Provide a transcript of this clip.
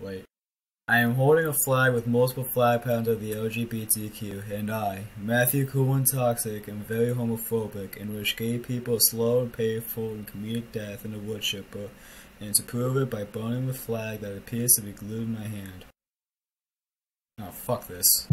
Wait. I am holding a flag with multiple flag patterns of the LGBTQ, and I, Matthew Coolman Toxic, am very homophobic and which gay people a slow and painful and comedic death in the wood chipper, and to prove it by burning the flag that appears to be glued in my hand. Oh, fuck this.